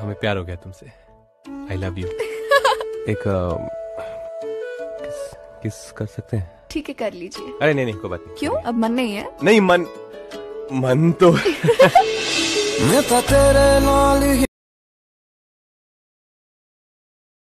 हमें प्यार हो गया तुमसे। आई लव यू एक किस किस कर सकते हैं? ठीक है कर लीजिए। अरे नहीं नहीं कोई बात नहीं। क्यों? अब मन नहीं है? नहीं मन मन तो मैं तो तेरे नाल ही